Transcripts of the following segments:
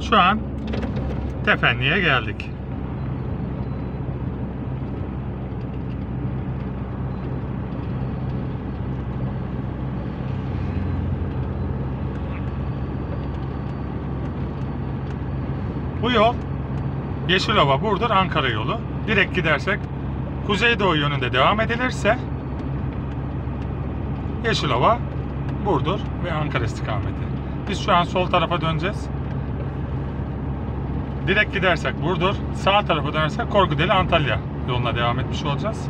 Şu an Tefenli'ye geldik. Bu yol Yeşilova, Burdur, Ankara yolu. Direkt gidersek Kuzeydoğu yönünde devam edilirse Yeşilova, Burdur ve Ankara istikameti. Biz şu an sol tarafa döneceğiz. Direkt gidersek Burdur, sağ tarafa dönersek Korkuteli Antalya yoluna devam etmiş olacağız.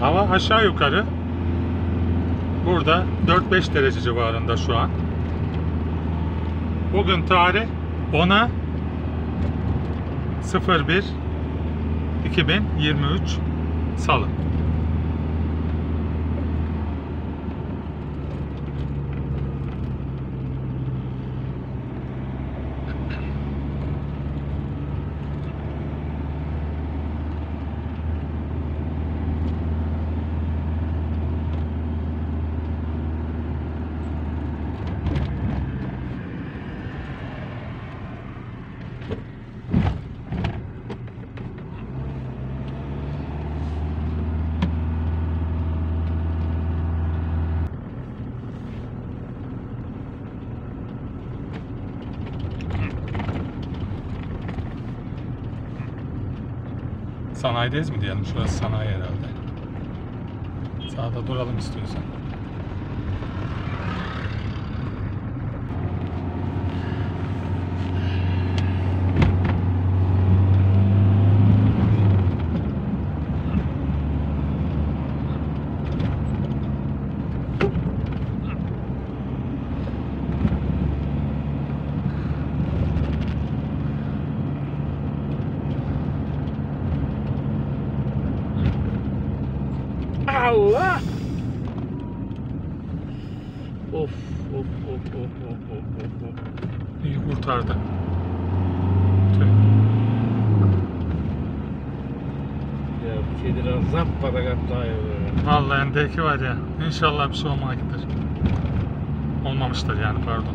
Hava aşağı yukarı burada 4-5 derece civarında şu an. Bugün tarih 10'a 01 2023 Salı. Sanayideyiz mi diyelim? Şurası sanayi herhalde. Sağda duralım istiyorsan. Allah! Of of of of of of of of. İyi kurtardı. Ya bu kediler zappadak atlıyor böyle. Vallahi endeki var ya. İnşallah bir şey olmayacaktır. Olmamıştır yani pardon.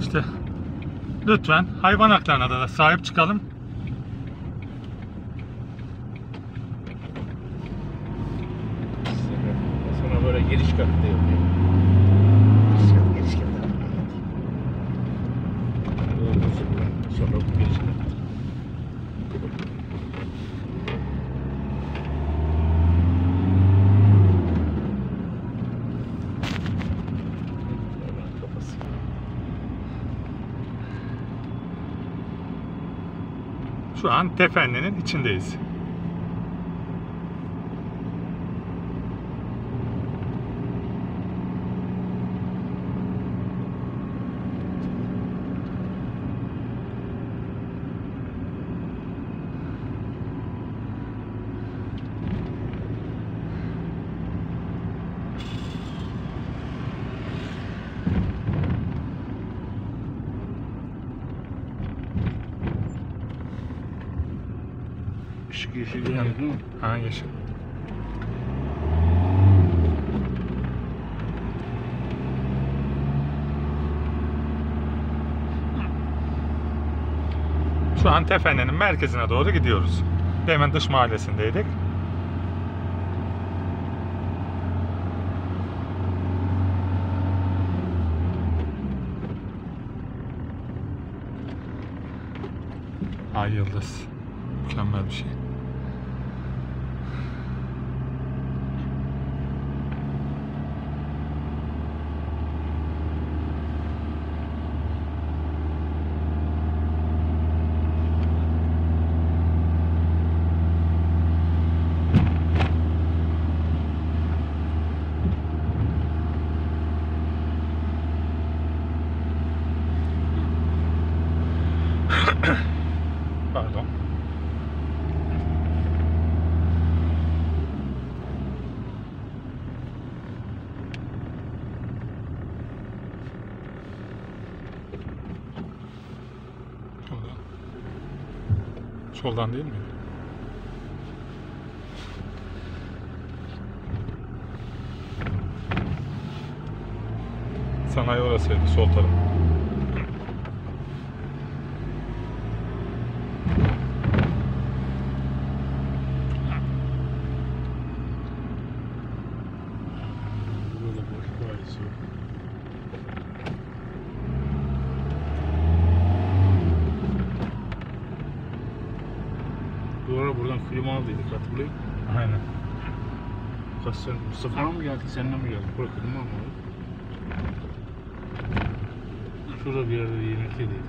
İşte lütfen hayvan haklarına da sahip çıkalım. Şu an Tefenli'nin içindeyiz. Yeşil yandı mı? Ha yeşil. Şu an Tefene'nin merkezine doğru gidiyoruz. Demin dış mahallesindeydik. Ay yıldız. Mükemmel bir şey. Pardon. Soldan. Soldan değil mi? Sanayi orasıydı sol taraf. Burada boş bahis yok. Bu aldıydık hatırlayın. Aynen. Kaç sene Mustafa'na mı geldik, seninle mi geldik? Buraya klima mı? Şurada bir yerde yemek yediydik.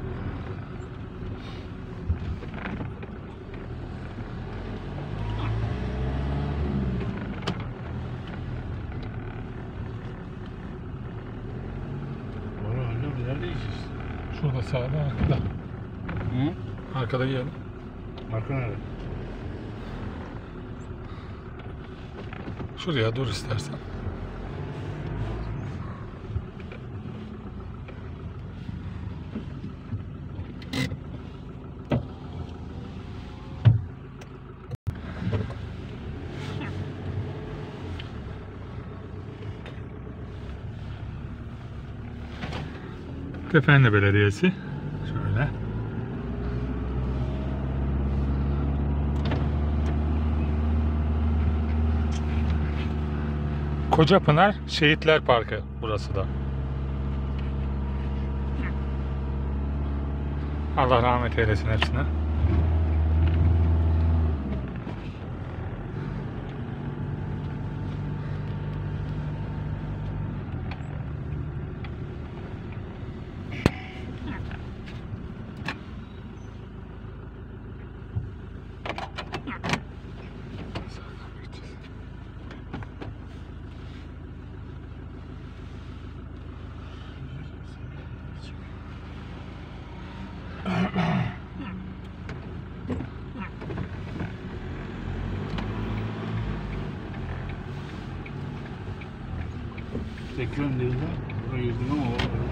Hala neredeyiz işte? Şurada sağda arkada. Hı? Arkada yiyelim. Arka nerede? Şuraya dur istersen. Tefendi Belediyesi. Şöyle. Kocapınar Şehitler Parkı burası da. Allah rahmet eylesin hepsine. 这捆的是吧？我有两包。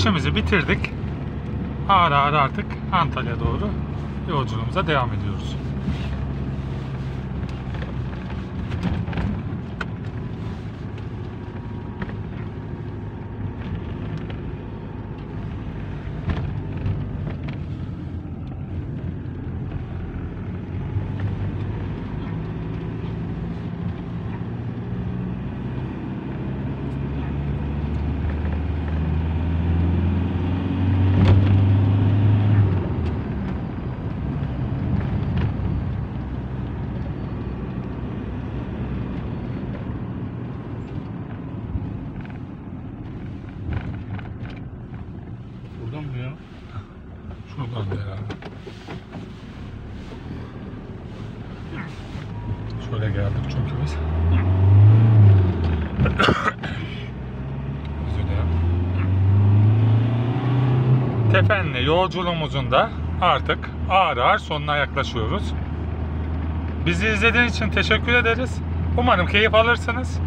İşimizi bitirdik. Ağır ağır artık Antalya doğru yolculuğumuza devam ediyoruz. Buradan mı ya? Şuradan da herhalde. Şöyle geldik çünkü biz. Özür dilerim. Tefenli yolculuğumuzun da artık ağır ağır sonuna yaklaşıyoruz. Bizi izlediğiniz için teşekkür ederiz. Umarım keyif alırsınız.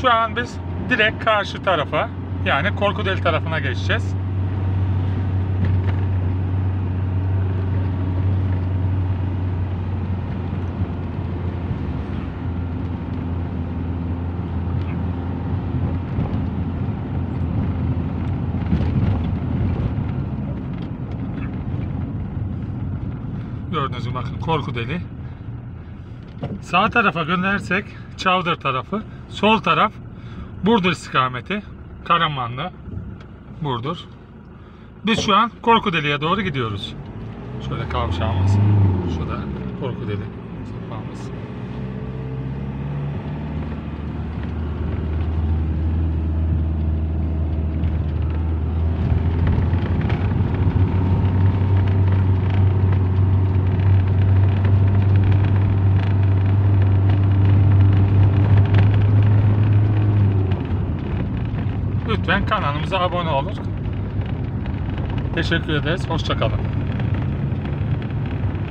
Şu an biz direkt karşı tarafa yani Korkudeli tarafına geçeceğiz. Gördüğünüz gibi bakın Korkudeli. Sağ tarafa göndersek Çavdır tarafı, sol taraf Burdur istikameti, Karamanlı, Burdur. Biz şu an Korkudeli'ye doğru gidiyoruz. Şöyle kavşağımız. Şu da Korkudeli sokağımız. Lütfen kanalımıza abone olun. Teşekkür ederiz. Hoşçakalın.